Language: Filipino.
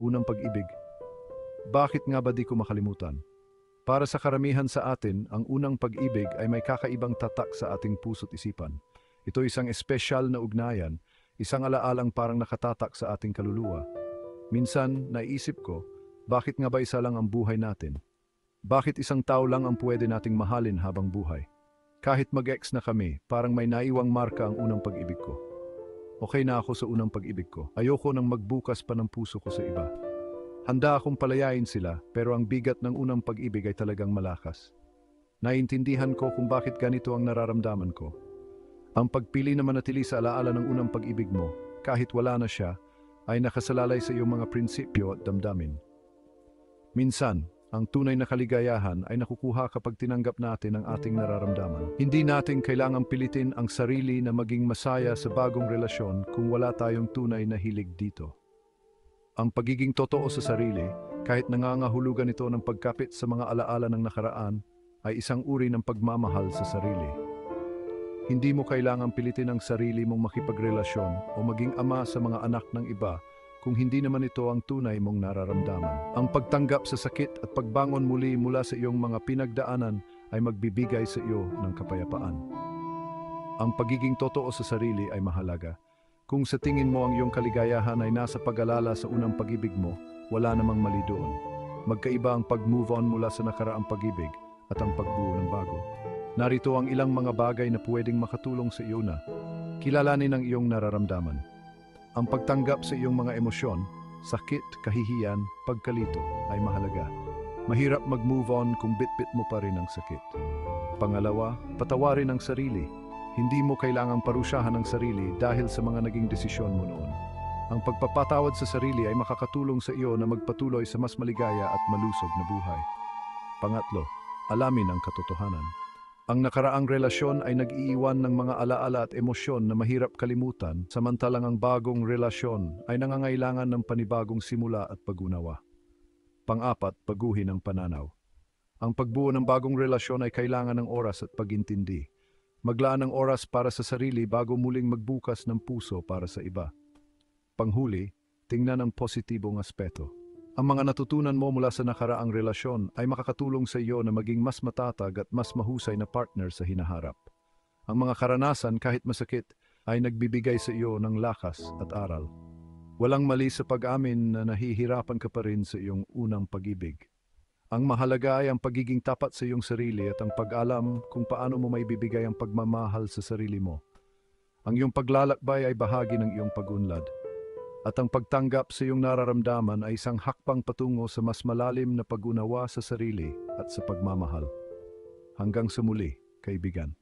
unang pag-ibig. Bakit nga ba di ko makalimutan? Para sa karamihan sa atin, ang unang pag-ibig ay may kakaibang tatak sa ating puso't isipan. Ito isang espesyal na ugnayan, isang alaalang parang nakatatak sa ating kaluluwa. Minsan, naisip ko, bakit nga ba isa lang ang buhay natin? Bakit isang tao lang ang pwede nating mahalin habang buhay? Kahit mag-ex na kami, parang may naiwang marka ang unang pag-ibig ko. Okay na ako sa unang pag-ibig ko. Ayoko nang magbukas pa ng puso ko sa iba. Handa akong palayain sila, pero ang bigat ng unang pag-ibig ay talagang malakas. Naiintindihan ko kung bakit ganito ang nararamdaman ko. Ang pagpili na manatili sa alaala ng unang pag-ibig mo, kahit wala na siya, ay nakasalalay sa iyong mga prinsipyo at damdamin. Minsan, ang tunay na kaligayahan ay nakukuha kapag tinanggap natin ang ating nararamdaman. Hindi natin kailangang pilitin ang sarili na maging masaya sa bagong relasyon kung wala tayong tunay na hilig dito. Ang pagiging totoo sa sarili, kahit nangangahulugan ito ng pagkapit sa mga alaala ng nakaraan, ay isang uri ng pagmamahal sa sarili. Hindi mo kailangang pilitin ang sarili mong makipagrelasyon o maging ama sa mga anak ng iba kung hindi naman ito ang tunay mong nararamdaman. Ang pagtanggap sa sakit at pagbangon muli mula sa iyong mga pinagdaanan ay magbibigay sa iyo ng kapayapaan. Ang pagiging totoo sa sarili ay mahalaga. Kung sa tingin mo ang iyong kaligayahan ay nasa pag-alala sa unang pag-ibig mo, wala namang mali doon. Magkaiba ang pag-move on mula sa nakaraang pag-ibig at ang pagbuo ng bago. Narito ang ilang mga bagay na pwedeng makatulong sa iyo na kilalanin ang iyong nararamdaman. Ang pagtanggap sa iyong mga emosyon, sakit, kahihiyan, pagkalito ay mahalaga. Mahirap mag-move on kung bit-bit mo pa rin ang sakit. Pangalawa, patawarin ang sarili. Hindi mo kailangang parusyahan ang sarili dahil sa mga naging desisyon mo noon. Ang pagpapatawad sa sarili ay makakatulong sa iyo na magpatuloy sa mas maligaya at malusog na buhay. Pangatlo, alamin ang katotohanan. Ang nakaraang relasyon ay nag-iiwan ng mga alaala at emosyon na mahirap kalimutan, samantalang ang bagong relasyon ay nangangailangan ng panibagong simula at pag-unawa. Pang-apat, paguhin ang pananaw. Ang pagbuo ng bagong relasyon ay kailangan ng oras at pagintindi. Maglaan ng oras para sa sarili bago muling magbukas ng puso para sa iba. Panghuli, tingnan ang positibong aspeto. Ang mga natutunan mo mula sa nakaraang relasyon ay makakatulong sa iyo na maging mas matatag at mas mahusay na partner sa hinaharap. Ang mga karanasan kahit masakit ay nagbibigay sa iyo ng lakas at aral. Walang mali sa pag-amin na nahihirapan ka pa rin sa iyong unang pag-ibig. Ang mahalaga ay ang pagiging tapat sa iyong sarili at ang pag-alam kung paano mo maibibigay ang pagmamahal sa sarili mo. Ang iyong paglalakbay ay bahagi ng iyong pag-unlad at ang pagtanggap sa iyong nararamdaman ay isang hakbang patungo sa mas malalim na pag-unawa sa sarili at sa pagmamahal. Hanggang sa muli, kaibigan.